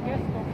northwest